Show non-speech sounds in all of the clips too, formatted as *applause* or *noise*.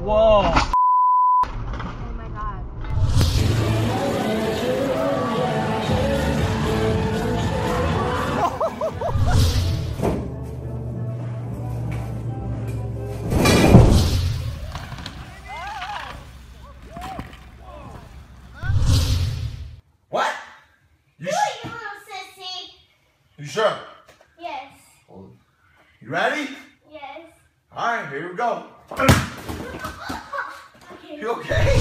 Whoa. Oh my god. What? You, Do sh- it, you sissy. you sure? Yes. You ready? Yes. All right, here we go. *clears throat* Okay. You okay?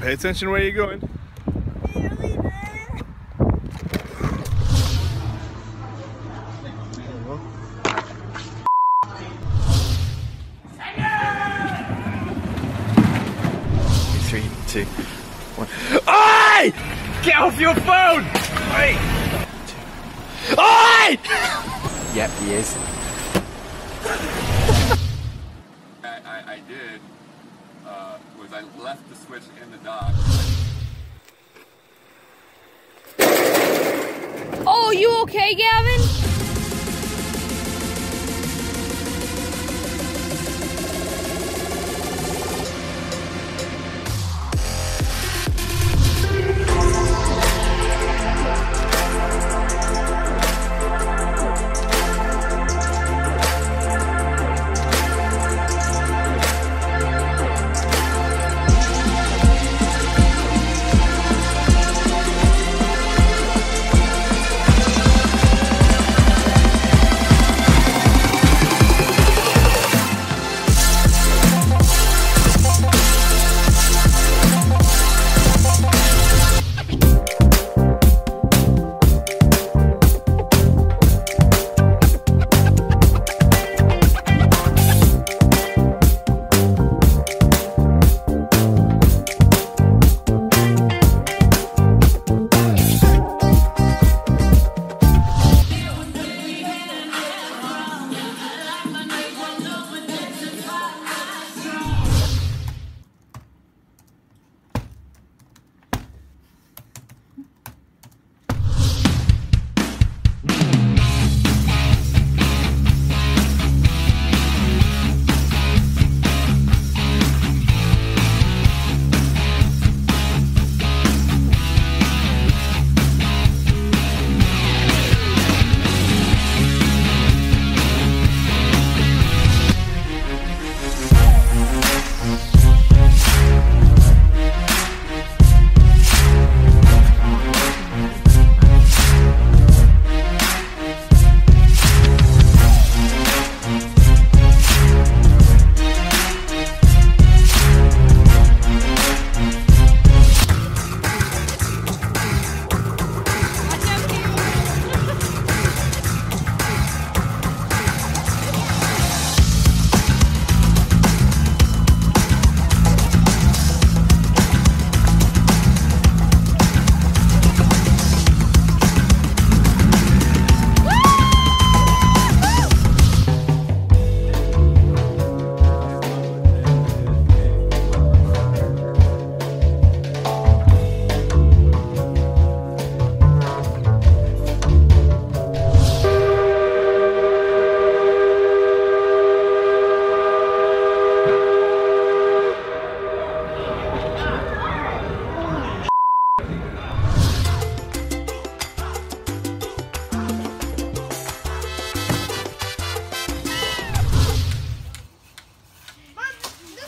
Pay attention where you're going. Two, one. Oi! Get off your phone! Oi! Oi! Yep, he is. I, I, I did uh, was I left the switch in the dock. Oh, you okay, Gavin?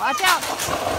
啊这样。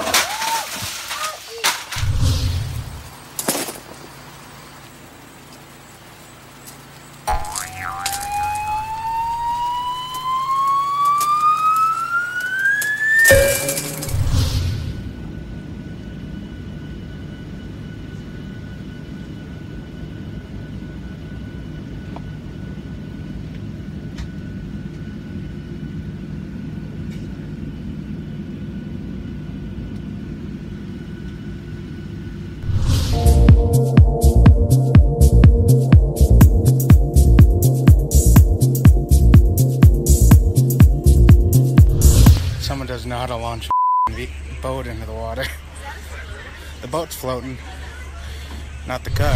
To launch the *laughs* boat into the water. *laughs* The boat's floating, not the car.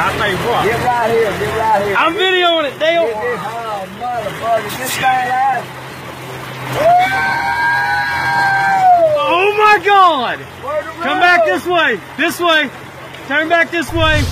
I tell you what. Get right here, get right here. I'm videoing it, Dale. Oh, motherfucker, this thing out. Oh my God! Come back this way. This way. Turn back this way.